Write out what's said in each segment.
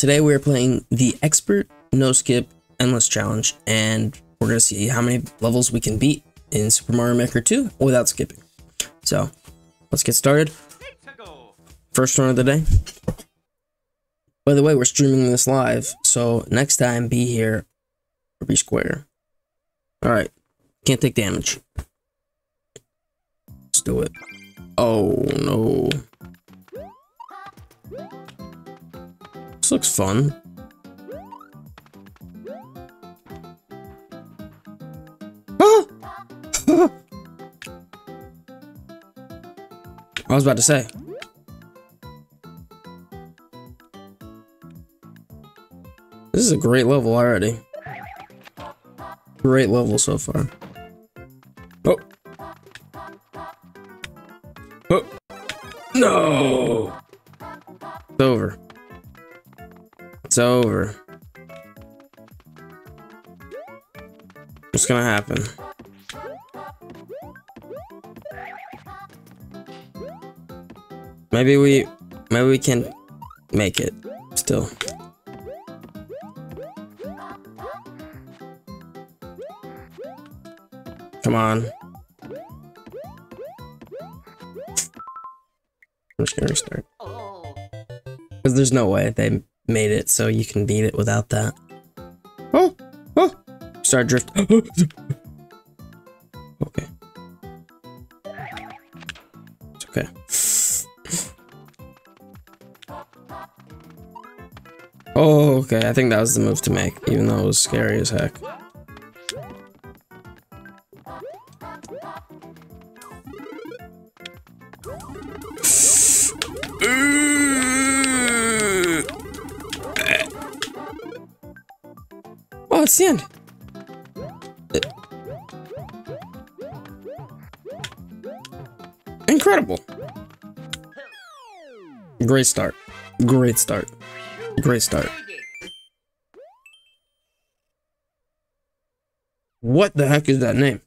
Today we're playing the Expert No Skip Endless Challenge, and we're gonna see how many levels we can beat in Super Mario Maker 2 without skipping. So, let's get started. First one of the day. By the way, we're streaming this live, so next time be here or be square. Alright, can't take damage. Let's do it. Oh no. Looks fun. I was about to say. This is a great level already. Great level so far. Over. What's gonna happen? Maybe we, maybe we can make it still. Come on. I'm just gonna restart. Because there's no way they made it so you can beat it without that. Oh! Oh! Start drift. okay. It's okay. Oh, okay. I think that was the move to make, even though it was scary as heck. It's. Incredible. Great start. Great start. Great start. What the heck is that name?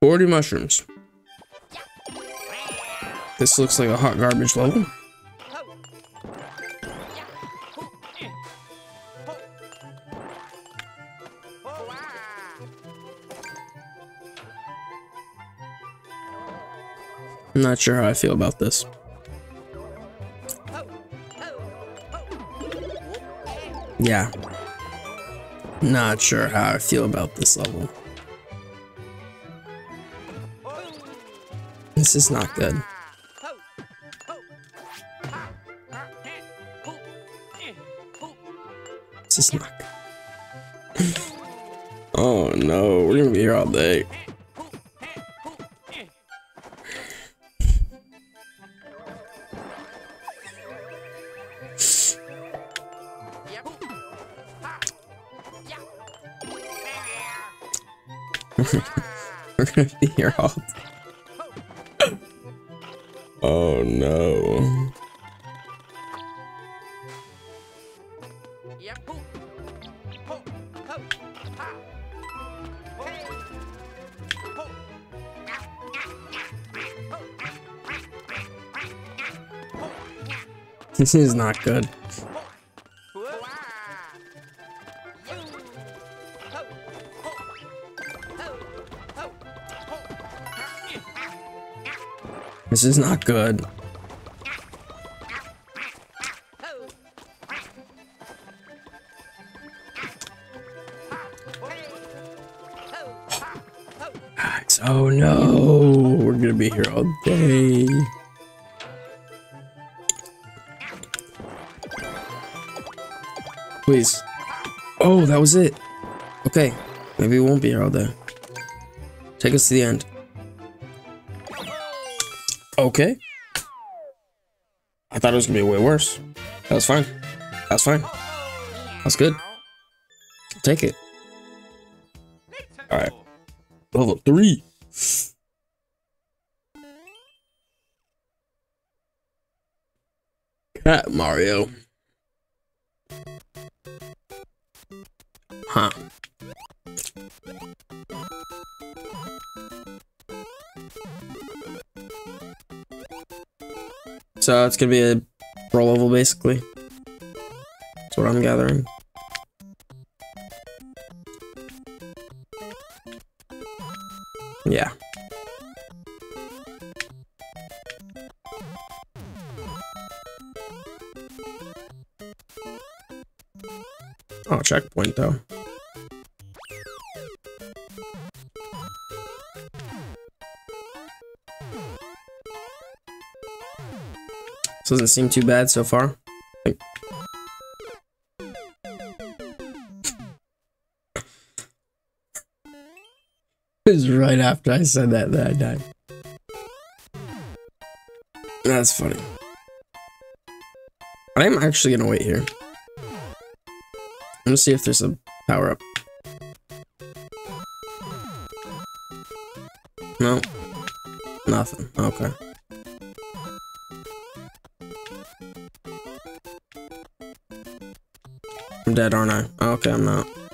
Forty mushrooms. This looks like a hot garbage level. Not sure how I feel about this. Yeah. Not sure how I feel about this level. This is not good. This is not good. oh no, we're gonna be here all day. We're gonna be here all day. Oh no. This is not good. This is not good. Guys, oh no, we're gonna be here all day. Please. Oh, that was it. Okay, maybe we won't be here all day. Take us to the end. Okay. I thought it was gonna be way worse. That was fine. That's fine. That's good. I'll take it. Alright. Level three. Cat Mario. Huh. So it's gonna be a pro level basically. That's what I'm gathering. Yeah. Oh, checkpoint though. Doesn't seem too bad so far. It was right after I said that that I died. That's funny. I'm actually gonna wait here. I'm gonna see if there's a power up. No. Nothing. Okay. Dead, aren't I? Oh, okay, I'm not. Oh,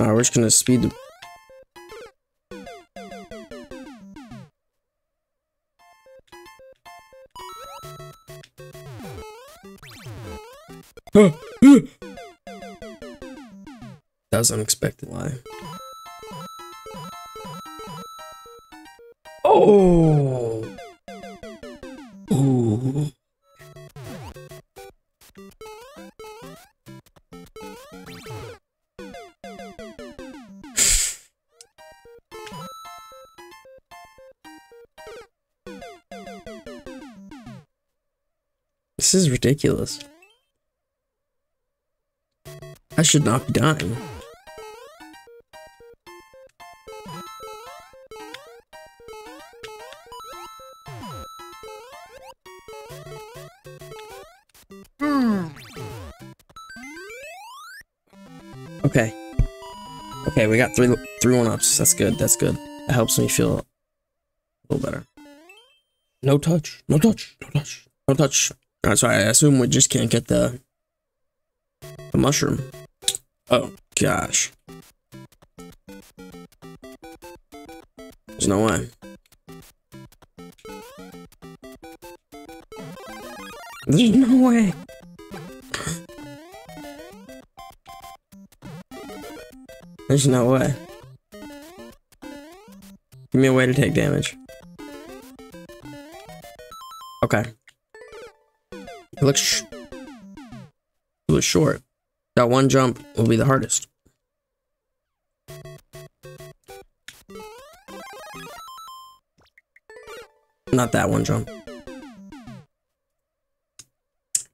Alright, we're just gonna speed the That was unexpected lie. Oh. This is ridiculous. I should not be dying. We got three three one ups. That's good. That's good. That helps me feel a little better. No touch. No touch. No touch. No touch. Alright, so I assume we just can't get the the mushroom. Oh gosh. There's no way. There's no way. There's no way. Give me a way to take damage. Okay. It looks sh it looks short. That one jump will be the hardest. Not that one jump.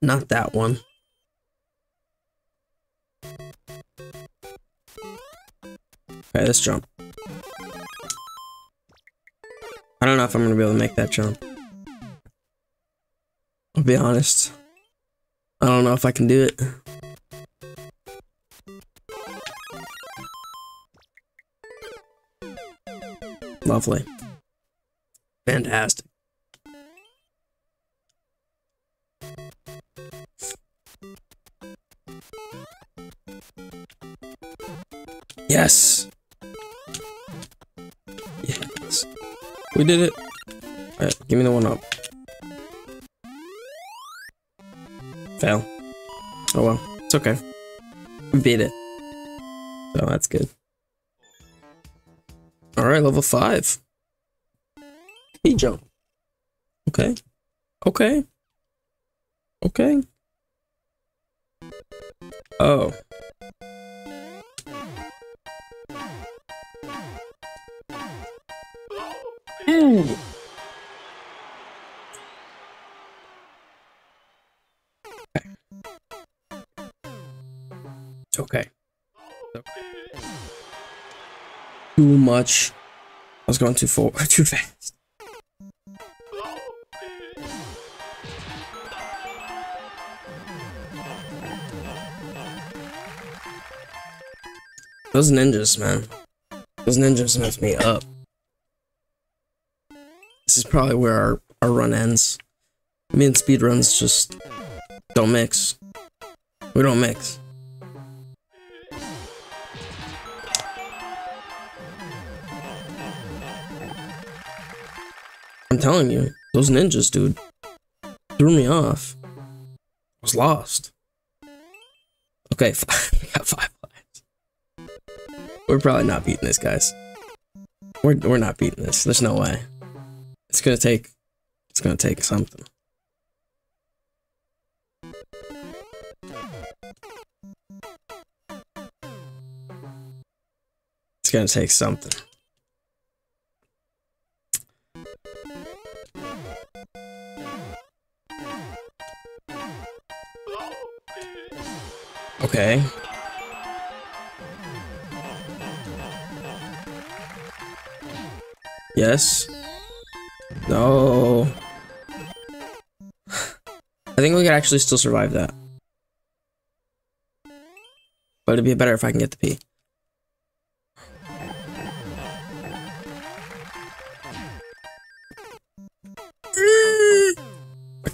Not that one. Okay, this jump. I don't know if I'm gonna be able to make that jump. I'll be honest. I don't know if I can do it. Lovely. Fantastic. Yes. We did it. Alright, give me the one up. Fail. Oh well. It's okay. Beat it. So that's good. Alright, level 5. He jump. Okay. Okay. Okay. Oh. Too much. I was going too far, too fast. Those ninjas, man. Those ninjas mess me up. This is probably where our, our run ends. Me and speedruns just don't mix. We don't mix. I'm telling you, those ninjas, dude, threw me off. I was lost. Okay, we got five lives. We're probably not beating this, guys. We're we're not beating this. There's no way. It's gonna take. It's gonna take something. It's gonna take something. Okay. Yes. No. I think we could actually still survive that. But it'd be better if I can get the P.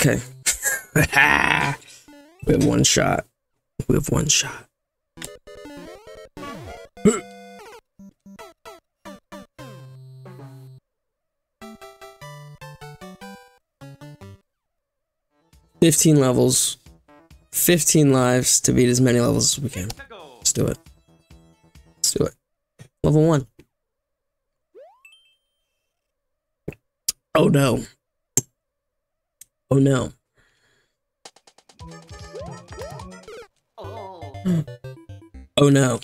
Okay. we have one shot. We have one shot. Fifteen levels, fifteen lives to beat as many levels as we can. Let's do it. Let's do it. Level one. Oh no. Oh no. Oh no.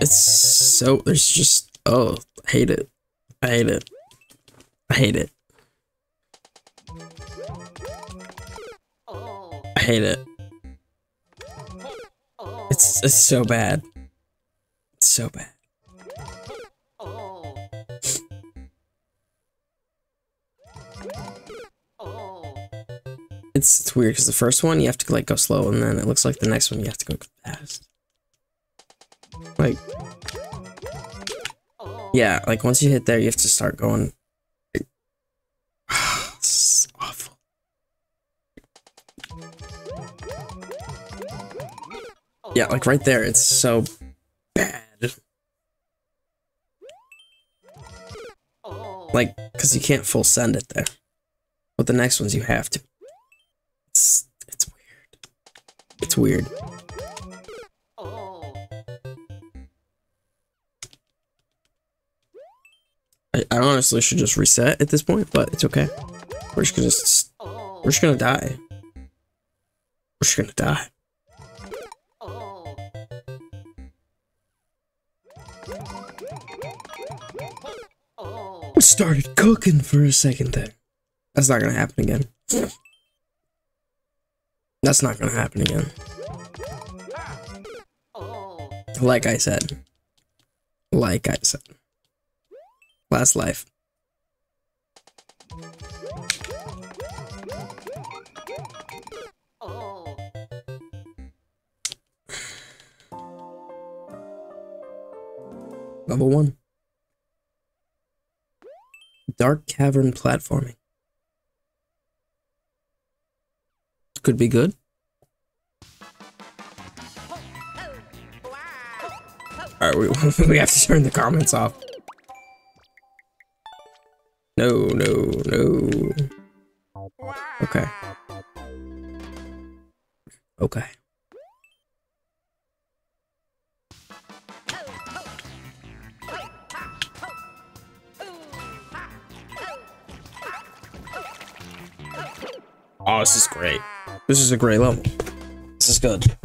It's so there's just oh I hate it. I hate it. I hate it. I hate it. It's it's so bad. It's so bad. Weird because the first one you have to like go slow, and then it looks like the next one you have to go fast. Like, yeah, like once you hit there, you have to start going. It's awful. Yeah, like right there, it's so bad. Like, because you can't full send it there. But the next ones you have to. It's it's weird. It's weird. I, honestly should just reset at this point, but it's okay. We're just gonna s- we're just gonna die. We're just gonna die. Started cooking for a second there. That's not gonna happen again. That's not gonna happen again. Like I said. Like I said. Last life. Level one. Dark cavern platforming. Could be good. Alright, we, we have to turn the comments off. No, no, no. Is a great level. This is good.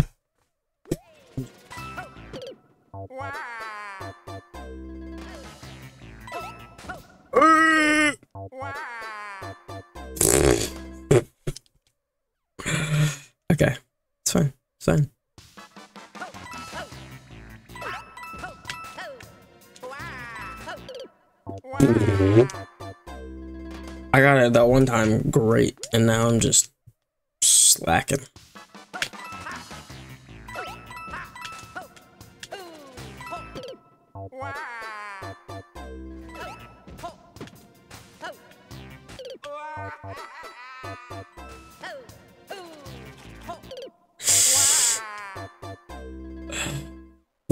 We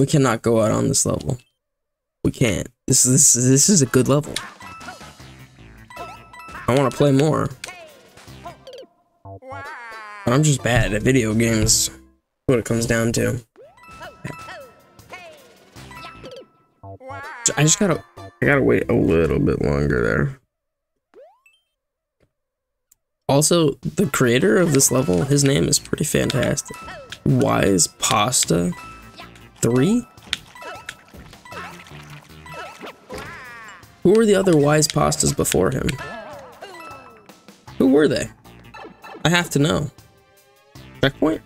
cannot go out on this level. We can't. This is this is a good level. I want to play more. But I'm just bad at video games. That's What it comes down to. I just gotta, I gotta wait a little bit longer there. Also, the creator of this level, his name is pretty fantastic. Wise Pasta 3? Who were the other Wise Pastas before him? Who were they? I have to know. Checkpoint?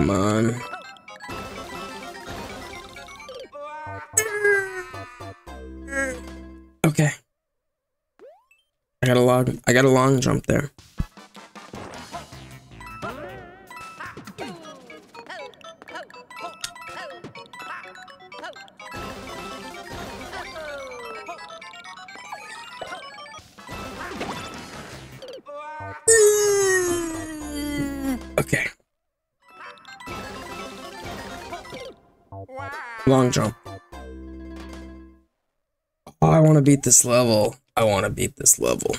Come on. Okay. I got a long I got a long jump there. Jump. Oh, I want to beat this level. I want to beat this level.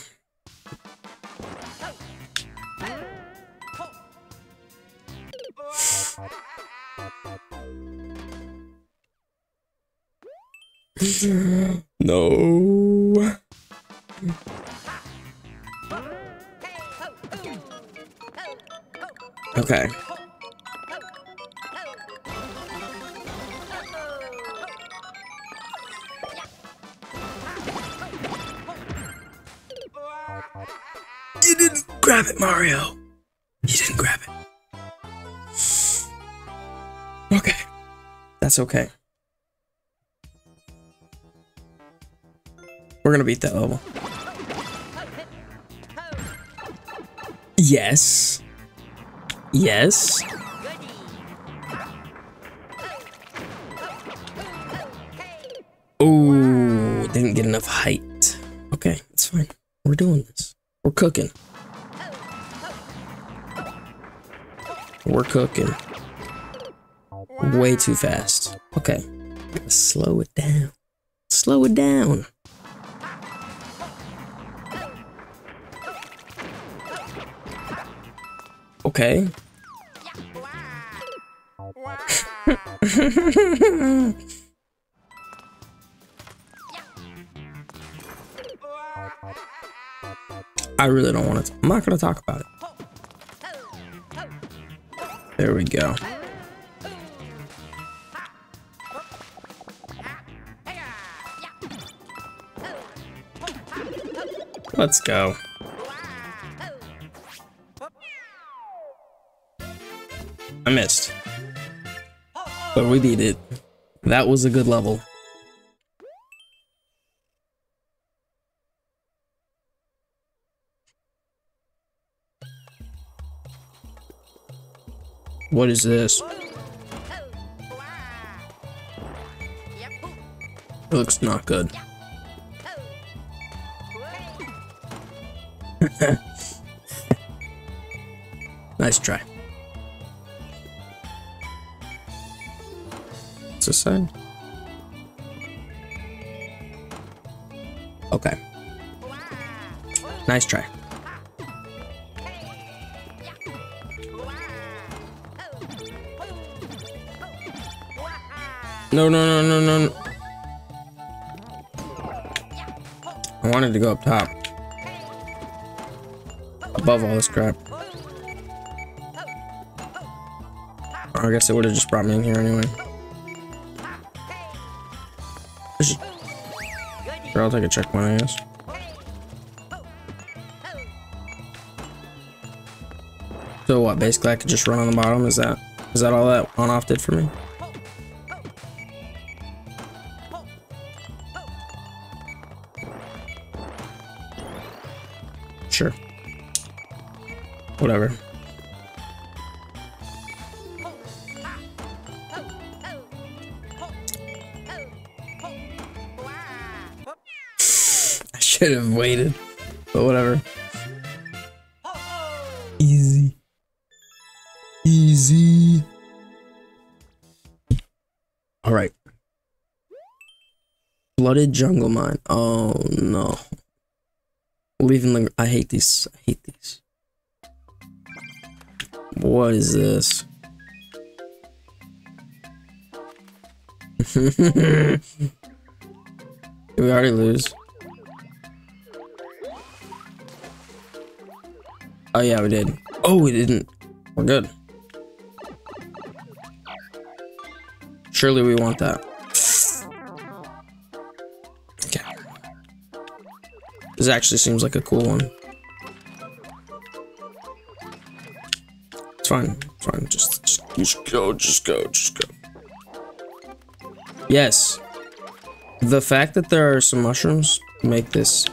no. Grab it, Mario. You didn't grab it. Okay. That's okay. We're gonna beat that level. Yes. Yes. Oh, didn't get enough height. Okay, it's fine. We're doing this. We're cooking. We're cooking. Way too fast. Okay. Slow it down. Slow it down. Okay. I really don't want to. I'm not going to talk about it. There we go. Let's go. I missed. But we beat it. That was a good level. What is this? It looks not good. nice try. What's this say? Okay. Nice try. No, no, no, no, no. I wanted to go up top. Above all this crap. I guess it would have just brought me in here anyway. Sure, I'll take a checkpoint, I guess. So what, basically I could just run on the bottom? Is that is that all that on-off did for me? Whatever. I should have waited, but whatever. Easy. Easy. All right. Flooded jungle mine. Oh no. Leaving the I hate these. I hate these. What is this? We already lose? Oh yeah, we did. Oh, we didn't. We're good. Surely we want that. Okay. This actually seems like a cool one. Fine. Fine. Just, just, just go. Just go. Just go. Yes. The fact that there are some mushrooms make this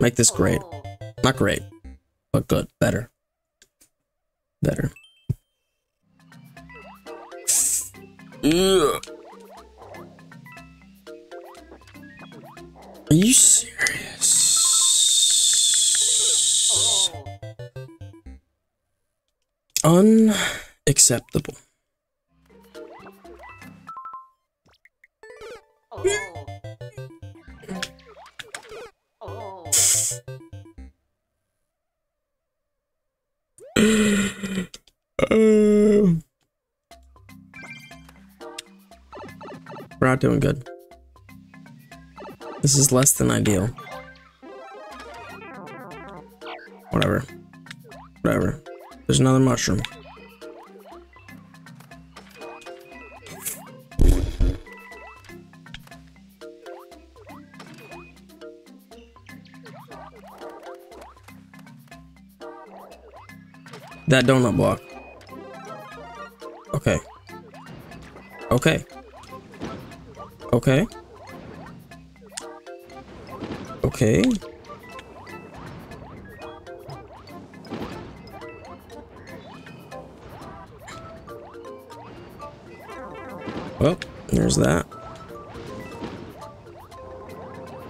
make this great. Not great, but good. Better. Better. Are you serious? Unacceptable. We're not doing good. This is less than ideal. Whatever. Whatever. There's another mushroom. That donut block. Okay. Okay. Okay. Okay. Well, there's that.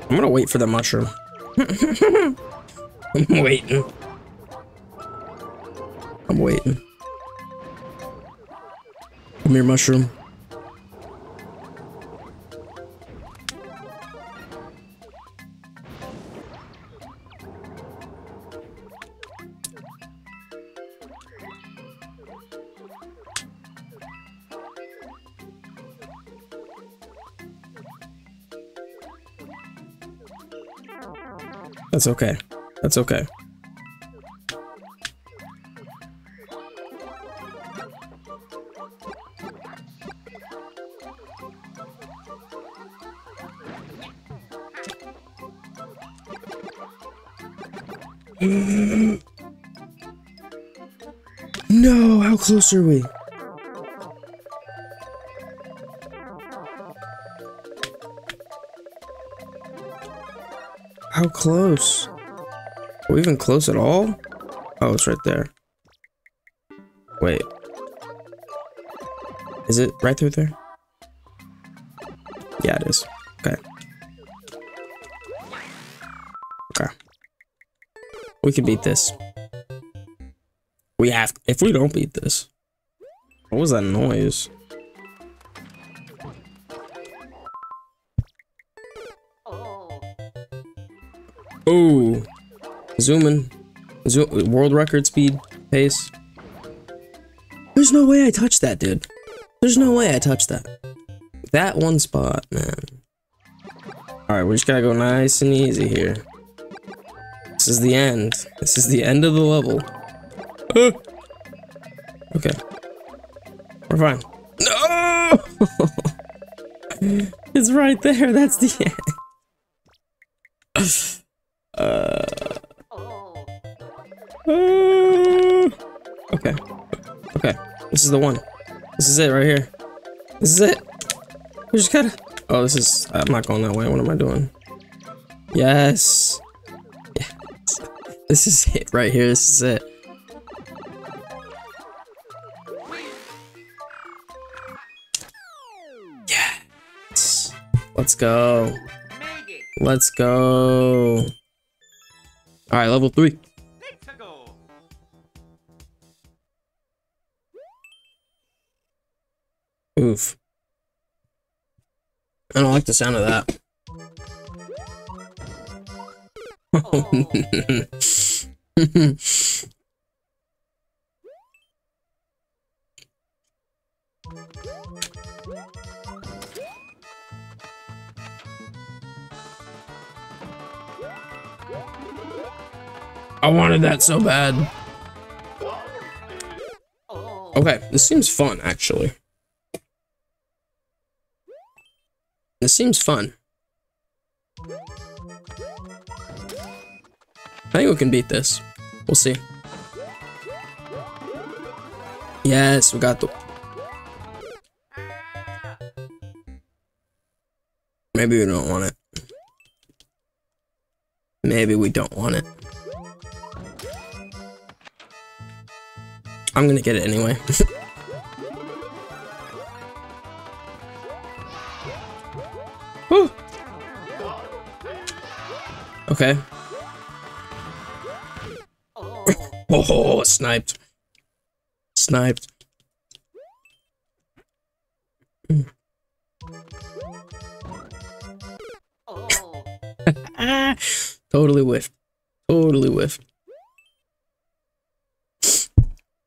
I'm gonna wait for the mushroom. I'm waiting. I'm waiting. Come here, mushroom. That's okay. That's okay. no, how close are we? How close? Are we even close at all? Oh, it's right there. Wait. Is it right through there? Yeah, it is. Okay. Okay. We can beat this. We have. If we don't beat this. What was that noise? Zooming. Zoom, world record speed, pace. There's no way I touched that, dude. There's no way I touched that. That one spot, man. Alright, we just gotta go nice and easy here. This is the end. This is the end of the level. Uh. Okay. We're fine. No! it's right there. That's the end. This is the one. This is it right here. This is it. We just gotta. Oh, this is. I'm not going that way. What am I doing? Yes. Yes. This is it right here. This is it. Yes. Let's go. Let's go. All right, level three. Oof. I don't like the sound of that. I wanted that so bad. Okay, this seems fun, actually. Seems fun. I think we can beat this. We'll see. Yes, we got the... Maybe we don't want it. Maybe we don't want it. I'm gonna get it anyway. Okay. oh, sniped. Sniped. totally whiffed. Totally whiffed.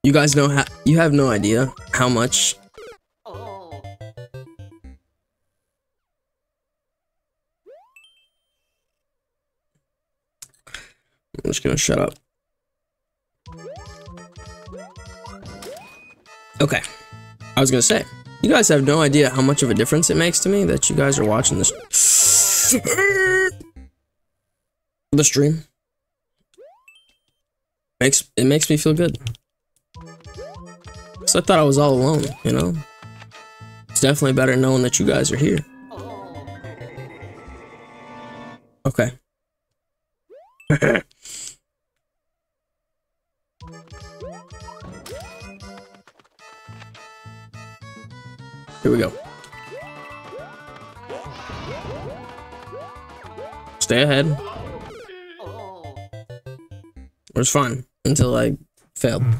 You guys know how you have no idea how much I'm just gonna shut up. Okay. I was gonna say, you guys have no idea how much of a difference it makes to me that you guys are watching this the stream. Makes it makes me feel good. So I thought I was all alone, you know? It's definitely better knowing that you guys are here. Okay. Here we go. Stay ahead. It was fun until I failed. Hmm.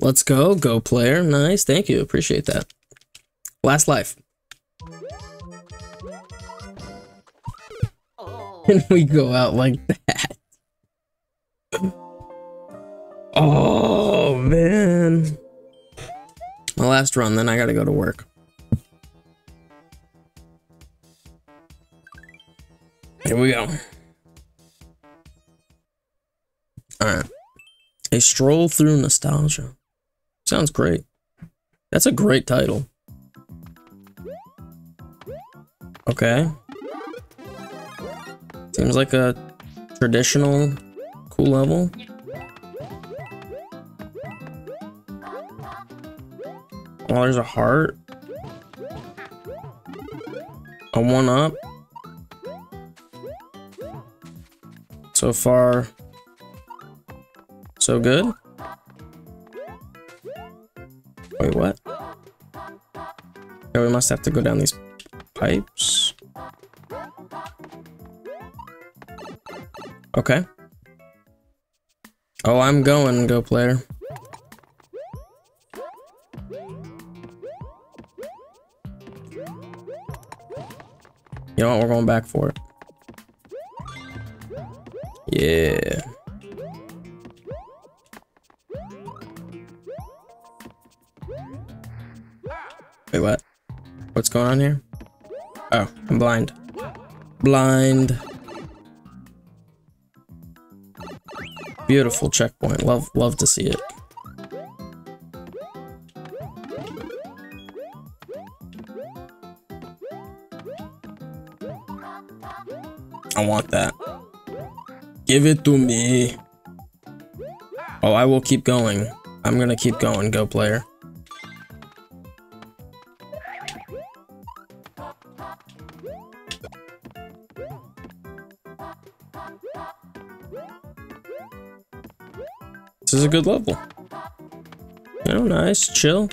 Let's go, go player. Nice, thank you, appreciate that. Last life. And we go out like that. Oh, man. My last run, then I gotta go to work. Here we go. Alright. A stroll through nostalgia. Sounds great. That's a great title. Okay. Seems like a traditional cool level. Oh, there's a heart. A one up. So far, so good. Wait, what? Yeah, we must have to go down these pipes. Okay. Oh, I'm going, go player. You know what? We're going back for it. Yeah. Wait, what? What's going on here? Oh, I'm blind. Blind. Beautiful checkpoint. Love, love to see it. I want that. Give it to me. Oh, I will keep going. I'm gonna keep going, go player. This is a good level. Oh, nice, chill.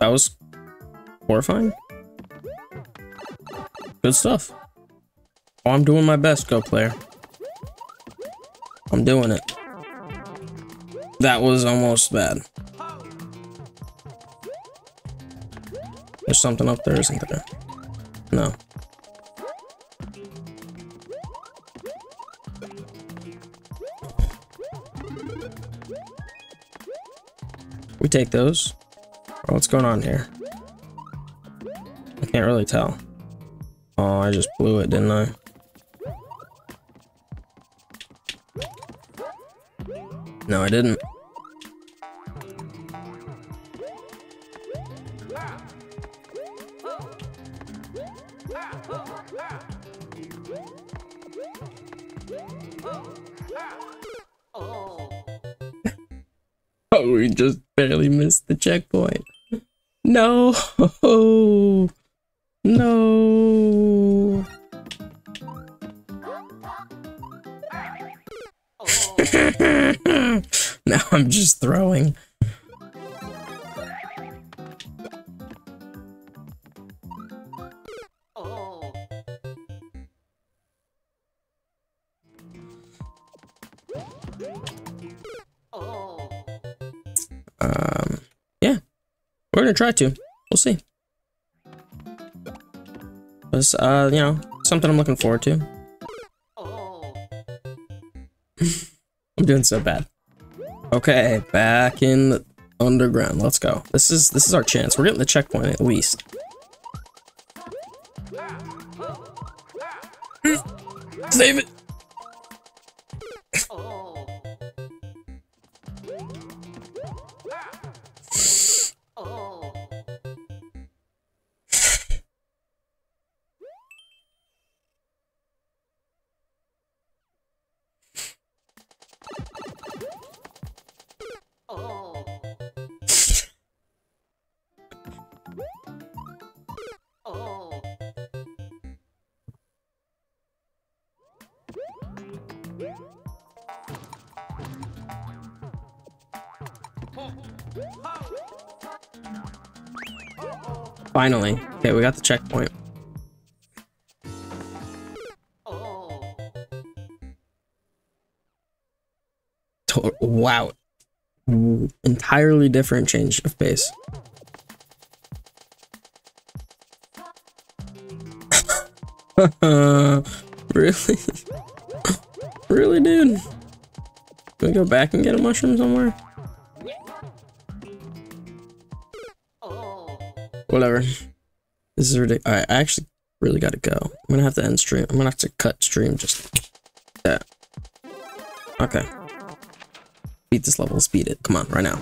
That was horrifying. Good stuff. Oh, I'm doing my best, go player. I'm doing it. That was almost bad. There's something up there, isn't there? No. We take those. What's going on here? I can't really tell. Oh, I just blew it, didn't I? No, I didn't. Oh, we just barely missed the checkpoint. No. No. now I'm just throwing. Um, yeah, we're gonna try to. We'll see. It's, uh, you know, something I'm looking forward to. I'm doing so bad. Okay, back in the underground. Let's go. This is this is our chance. We're getting the checkpoint at least. Save it. Finally. Okay, we got the checkpoint. To wow. Entirely different change of pace. really? really, dude? Can we go back and get a mushroom somewhere? Whatever. This is ridiculous. Alright, I actually really gotta go. I'm gonna have to end stream. I'm gonna have to cut stream just that. Okay. Beat this level. Beat it. Come on, right now.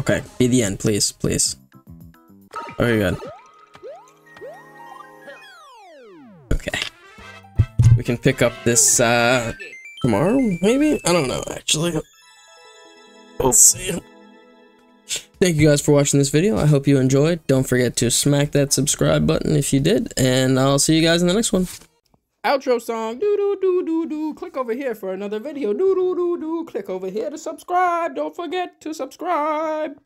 Okay, be the end, please, please. Oh, okay, good. Can pick up this, uh, tomorrow, maybe? I don't know, actually. We'll see. Thank you guys for watching this video. I hope you enjoyed. Don't forget to smack that subscribe button if you did, and I'll see you guys in the next one. Outro song. Do do do do do. Click over here for another video. Do do do do. Click over here to subscribe. Don't forget to subscribe.